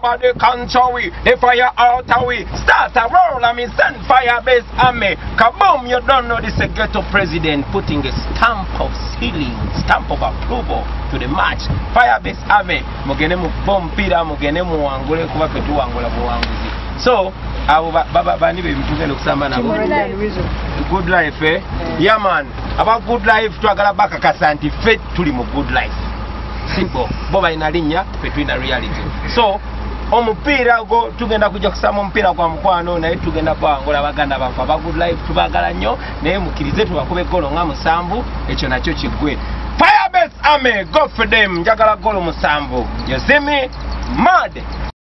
over the country, the fire out away. Start a roll, I mean, send fire base army. Kaboom, you don't know this a ghetto president putting a stamp of sealing, stamp of approval to the march. Fire base army, mugene mu mugene mu wangule kuba petu wangula buwanguzi. So, abo baba bani be bitugenda okusamba nabo. Good life eh? Yeah man, aba good life twagala bakakasa nti ffe tuli mu good life. Simple. Bo balina linnya, ffe tulina reality. So, omupiira gwo tugenda kujja kusamba omupiira gwa mukwano naye tugenda bawangula baganda baffe aba good life tubagala nnyo naye mukkirize tubakuba egolo nga musanvu ekyo nakyo kiggwe. Firebase army go for them njagala golo musanvu. Me mad